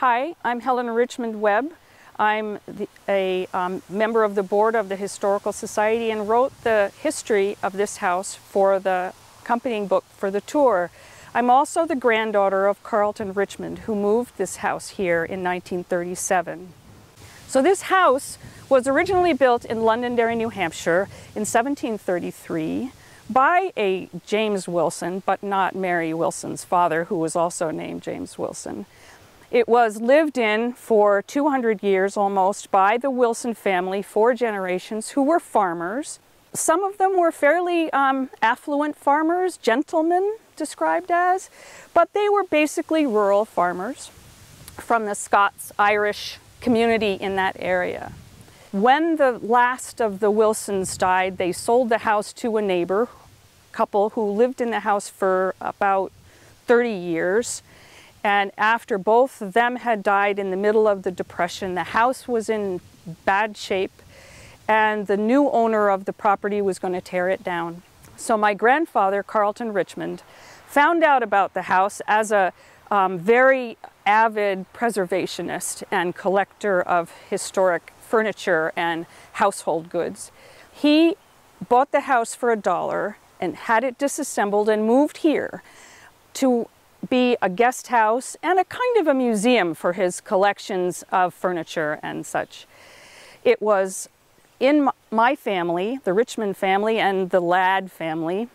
Hi, I'm Helen Richmond Webb. I'm the, a um, member of the board of the Historical Society and wrote the history of this house for the accompanying book for the tour. I'm also the granddaughter of Carlton Richmond who moved this house here in 1937. So this house was originally built in Londonderry, New Hampshire in 1733 by a James Wilson, but not Mary Wilson's father, who was also named James Wilson. It was lived in for 200 years almost by the Wilson family, four generations, who were farmers. Some of them were fairly um, affluent farmers, gentlemen described as, but they were basically rural farmers from the Scots-Irish community in that area. When the last of the Wilsons died, they sold the house to a neighbor couple who lived in the house for about 30 years and after both of them had died in the middle of the Depression, the house was in bad shape and the new owner of the property was going to tear it down. So my grandfather, Carlton Richmond, found out about the house as a um, very avid preservationist and collector of historic furniture and household goods. He bought the house for a dollar and had it disassembled and moved here to be a guest house and a kind of a museum for his collections of furniture and such. It was in my family, the Richmond family and the Ladd family,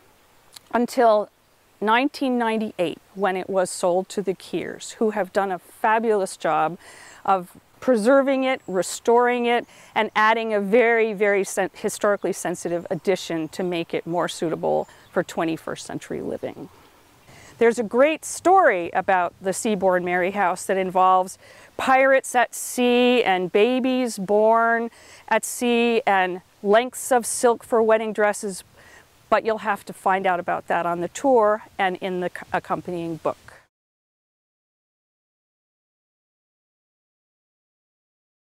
until 1998 when it was sold to the Keers, who have done a fabulous job of preserving it, restoring it, and adding a very, very sen historically sensitive addition to make it more suitable for 21st century living. There's a great story about the Sea Bourne Mary House that involves pirates at sea and babies born at sea and lengths of silk for wedding dresses, but you'll have to find out about that on the tour and in the accompanying book.